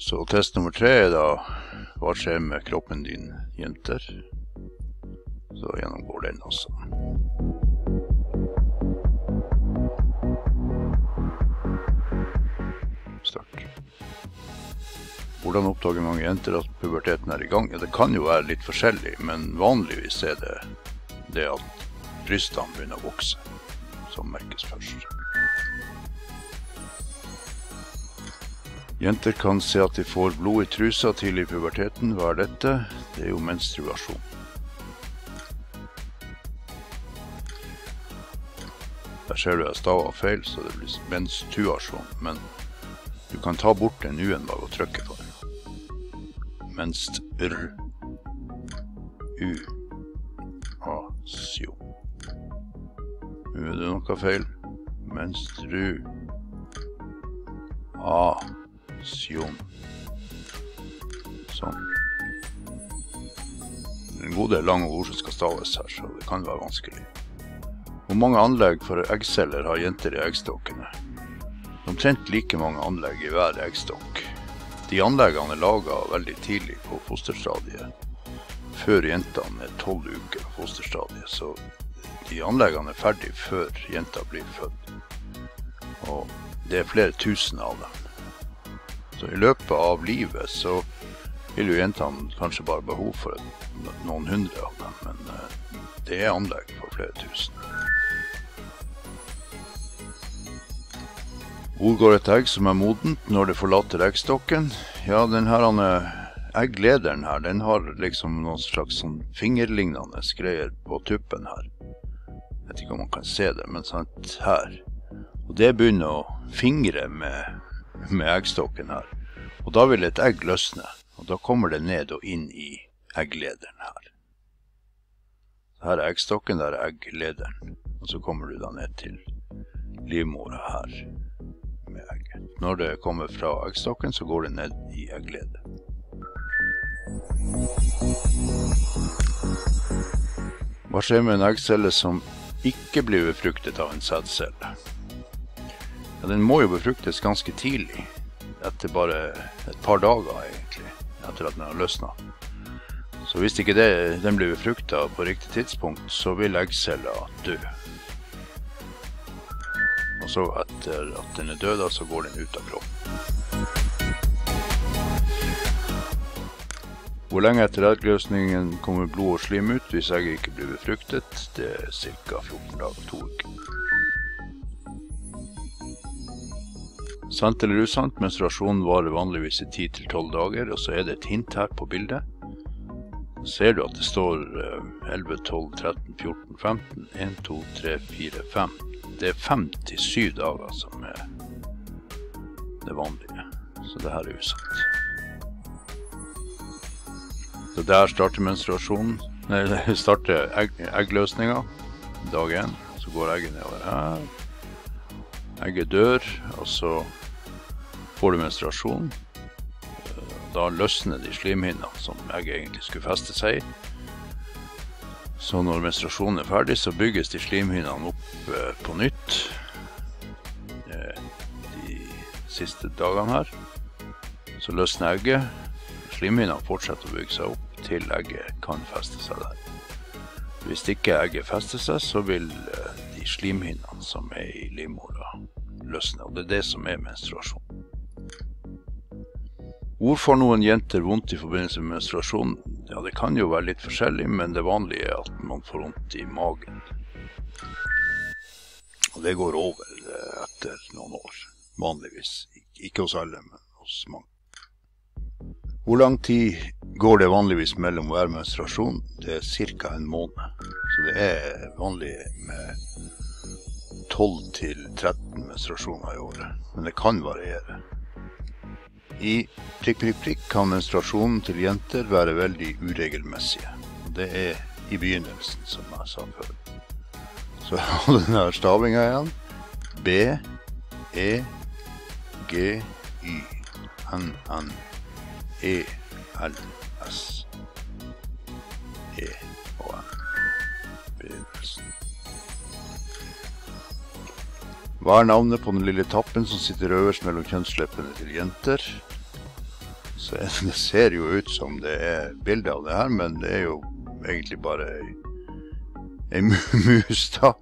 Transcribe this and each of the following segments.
Så test nummer tre er da hva skjer med kroppen din, jenter? Så gjennomgår den også. Start. Hvordan oppdager mange jenter at puberteten er i gang? Ja, det kan jo være litt forskjellig, men vanligvis er det det at brystene begynner å vokse, som merkes først. Jenter kan se at de får blod i trusa tidlig i puberteten. Hva er dette? Det er jo menstruasjon. Der ser du jeg stava feil, så det blir menstruasjon. Men du kan ta bort den u-en bak og trykke på den. Menstr. U. Asjon. Nå er det noe feil. Menstru. A. Sion. Sånn. En god del lange ord som skal staves her, så det kan være vanskelig. Hvor mange anlegg for eggceller har jenter i eggstokkene? Omtrent like mange anlegg i hver eggstokk. De anleggene er laga veldig tidlig på fosterstadiet, før jentene er tolv uker på fosterstadiet. Så de anleggene er ferdig før jenta blir født. Og det er flere tusen av dem. Så i løpet av livet så vil jo jentene kanskje bare behov for noen hundre av dem, men eh, det er anlegg for flere tusen. Hvor går et egg som er modent når det forlater eggstokken? Ja, den her egglederen her, den har liksom noen slags sånn fingerlignende greier på tuppen her. Jeg vet ikke om man kan se det, men sant her. Og det begynner å fingre med, med eggstokken her. Og da vil et egg løsne, og da kommer det ned og inn i egglederen her. Her er eggstokken, der er egglederen. Og så kommer du da ned til livmora her med egget. Når det kommer fra eggstokken, så går det ned i egglederen. Hva skjer med en eggcelle som ikke blir befruktet av en sædcelle? Ja, den må jo befruktes ganske tidlig, etter bare et par dager egentlig, etter at den har løsna. Så hvis ikke det, den blir befrukta på riktig tidspunkt, så vil eggcella dø. Og så etter at den er død, så går den ut av kroppen. Hvor lenge etter eggløsningen kommer blod og slim ut hvis egget ikke blir befruktet? Det er ca. 14 dager, to uker. Sant eller usant, menstruasjonen varer vanligvis i 10-12 dager, og så er det et hint her på bildet. Ser du at det står 11, 12, 13, 14, 15, 1, 2, 3, 4, 5 det er fem til syv dager som er det vanlige. Så det her er usant. Så der starter menstruasjonen. Nei, starter egg, eggløsninga dag én. Så går egget nedover her. Egget dør, og så får du menstruasjon. Da løsner de slimhinnene som egget egentlig skulle feste seg i. Så når menstruasjonen er ferdig, så bygges de slimhinnene opp eh, på nytt eh, de siste dagene her. Så løsner egget. Slimhinnene fortsetter å bygge seg opp til egget kan feste seg der. Hvis ikke egget fester seg, så vil eh, de slimhinnene som er i livmora, løsne. Og det er det som er menstruasjon. Hvorfor noen jenter vondt i forbindelse med menstruasjon? Ja, det kan jo være litt forskjellig, men det vanlige er at man får vondt i magen. Og det går over eh, etter noen år, vanligvis. Ikke hos alle, men hos mange. Hvor lang tid går det vanligvis mellom hver menstruasjon? Det er ca. en måned. Så det er vanlig med 12 til 13 menstruasjoner i året. Men det kan variere. I prikk, prikk, prikk kan menstruasjonen til jenter være veldig uregelmessige. Det er i begynnelsen, som jeg sa før. Så har du den her stavinga igjen. B, E, G, Y, N, N, E, L, Hva er navnet på den lille tappen som sitter øverst mellom kjønnsleppene til jenter? Så det ser jo ut som det er bilde av det her, men det er jo egentlig bare ei, ei mus, da.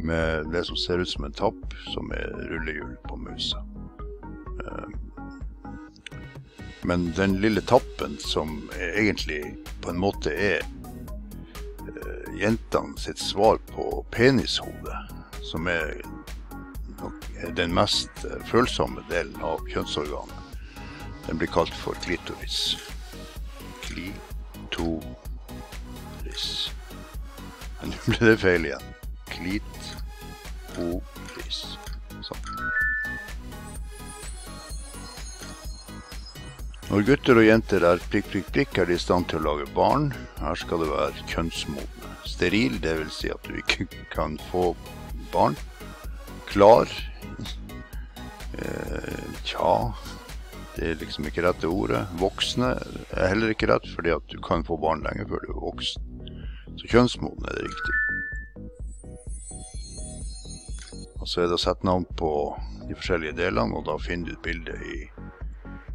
Med det som ser ut som en tapp, som er rullehjul på musa. Eh, men den lille tappen som egentlig på en måte er uh, jentene sitt svar på penishodet, som er nok den mest følsomme delen av kjønnsorganet, den blir kalt for klitoris. Klitoris. Men nå ble det feil igjen. Klitoris. Sånn. Når gutter og jenter er prikk, prikk, prikk, er de i stand til å lage barn. Her skal det være kjønnsmodne. Steril, dvs. Si at du ikke kan få barn. Klar. Eh, tja, det er liksom ikke rette ordet. Voksne er heller ikke rett, fordi at du kan få barn lenge før du er voksen. Så kjønnsmoden er det riktig. Og så er det å sette navn på de forskjellige delene, og da finner du et bilde i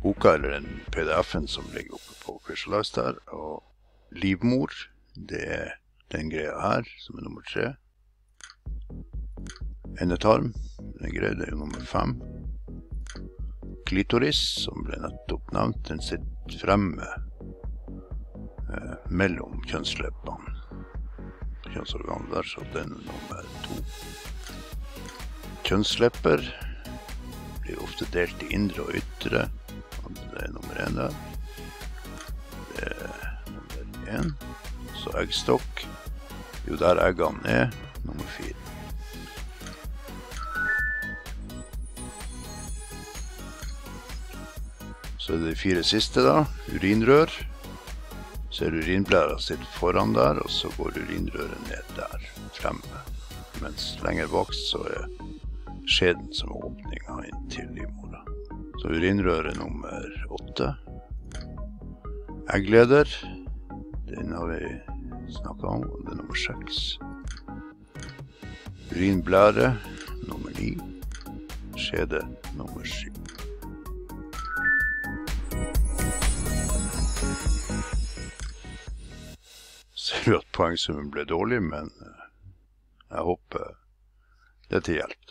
boka eller den PDF-en som ligger oppe på Visualize der. Og livmor, det er den greia her, som er nummer tre. Endetarm, den greide jo nummer fem klitoris, som ble nettopp nevnt, den sitter fremme eh, mellom kjønnsleppene. Kjønnsorganet der, så den er nummer to. Kjønnslepper blir ofte delt i indre og ytre. Det er nummer én der. Det er nummer én. Så eggstokk. Jo, der eggene er. Nummer fire. Så er det de fire siste, da. Urinrør. Så er urinblæra sitt foran der, og så går urinrøret ned der fremme. Mens lenger bak så er skjeden som er åpninga inn til livmora. Så urinrøret nummer åtte. Eggleder. Den har vi snakka om, og det er nummer seks. Urinblære nummer ni. Skjede nummer syv. Ser du at poengsummen ble dårlig, men eh, jeg håper det hjelper.